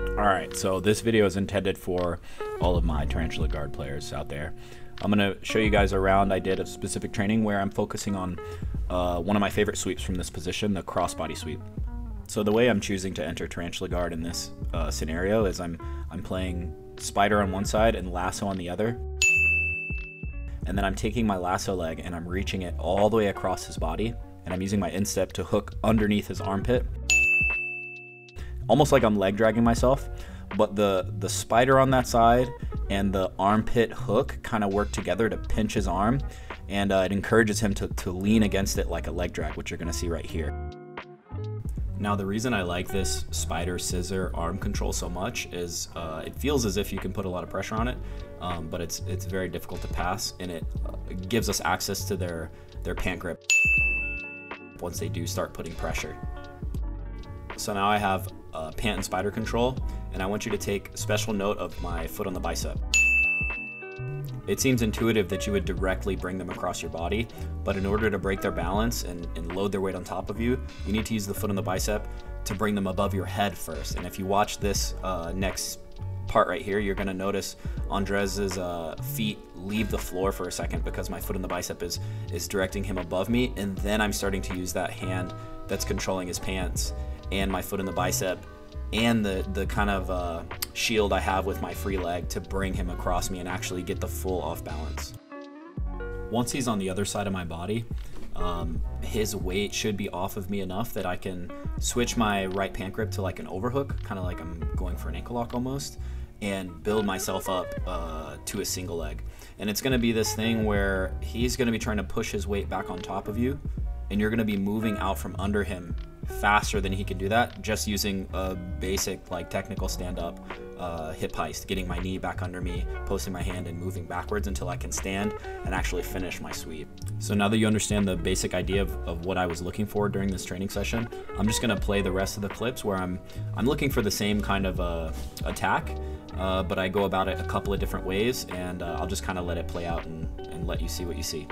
Alright, so this video is intended for all of my Tarantula Guard players out there. I'm going to show you guys around I did a specific training where I'm focusing on uh, one of my favorite sweeps from this position, the crossbody sweep. So the way I'm choosing to enter Tarantula Guard in this uh, scenario is I'm, I'm playing Spider on one side and Lasso on the other. And then I'm taking my lasso leg and I'm reaching it all the way across his body and I'm using my instep to hook underneath his armpit almost like I'm leg dragging myself, but the the spider on that side and the armpit hook kind of work together to pinch his arm, and uh, it encourages him to, to lean against it like a leg drag, which you're gonna see right here. Now the reason I like this spider scissor arm control so much is uh, it feels as if you can put a lot of pressure on it, um, but it's it's very difficult to pass, and it, uh, gives us access to their their pant grip once they do start putting pressure. So now I have uh, pant and spider control, and I want you to take special note of my foot on the bicep. It seems intuitive that you would directly bring them across your body, but in order to break their balance and, and load their weight on top of you, you need to use the foot on the bicep to bring them above your head first. And if you watch this uh, next part right here, you're gonna notice Andres's uh, feet leave the floor for a second because my foot on the bicep is is directing him above me, and then I'm starting to use that hand that's controlling his pants and my foot in the bicep and the the kind of uh, shield I have with my free leg to bring him across me and actually get the full off balance. Once he's on the other side of my body, um, his weight should be off of me enough that I can switch my right pant grip to like an overhook, kind of like I'm going for an ankle lock almost, and build myself up uh, to a single leg. And it's going to be this thing where he's going to be trying to push his weight back on top of you, and you're going to be moving out from under him faster than he can do that just using a basic like technical stand up uh, hip heist getting my knee back under me posting my hand and moving backwards until I can stand and actually finish my sweep so now that you understand the basic idea of, of what I was looking for during this training session I'm just gonna play the rest of the clips where I'm I'm looking for the same kind of uh, attack uh, but I go about it a couple of different ways and uh, I'll just kind of let it play out and, and let you see what you see.